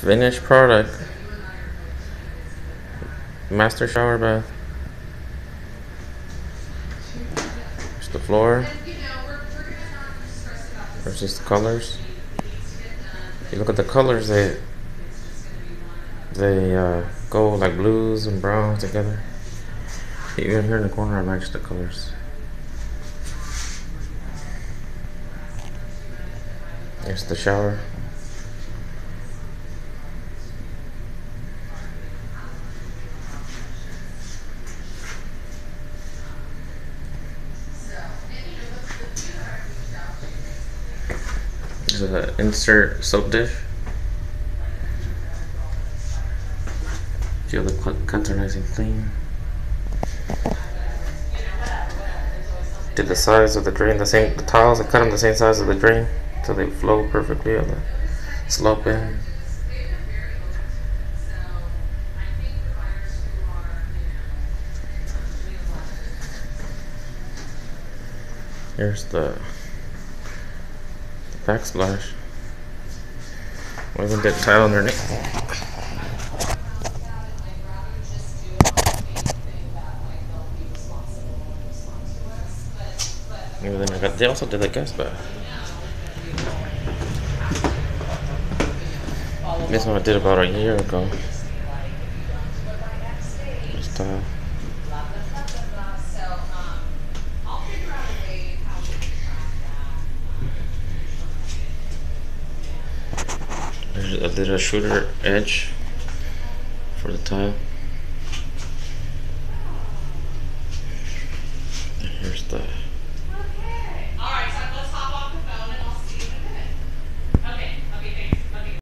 Finished product. Master shower bath. There's the floor. Versus the colors. If you look at the colors, they they uh, go like blues and browns together. Even here in the corner, I matched the colors. There's the shower. There's an insert soap dish. Feel the cuts are nice and clean. Did the size of the drain the same? The tiles I cut them the same size of the drain, so they flow perfectly on the slope in. Here's the backsplash. We even did tile underneath. Maybe then I got. They also did the guest bath. This one I did about a year ago. This tile. A Schluter edge for the tile.